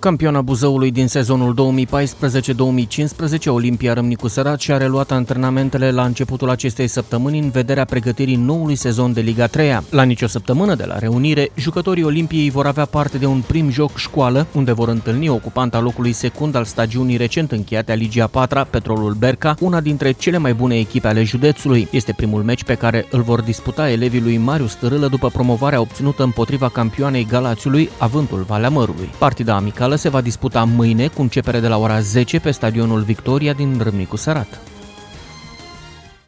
Campioana Buzăului din sezonul 2014-2015, Olimpia Râmnicu Sărat și-a reluat antrenamentele la începutul acestei săptămâni în vederea pregătirii noului sezon de Liga 3 -a. La nicio săptămână de la reunire, jucătorii Olimpiei vor avea parte de un prim joc școală, unde vor întâlni ocupanta locului secund al stagiunii recent încheiate a Ligia 4 Petrolul Berca, una dintre cele mai bune echipe ale județului. Este primul meci pe care îl vor disputa elevii lui Marius Târâlă după promovarea obținută împotriva campioanei Galațiului, avântul Valea Mărului. Partida amicală se va disputa mâine cu începere de la ora 10 pe stadionul Victoria din Râmnicu Sărat.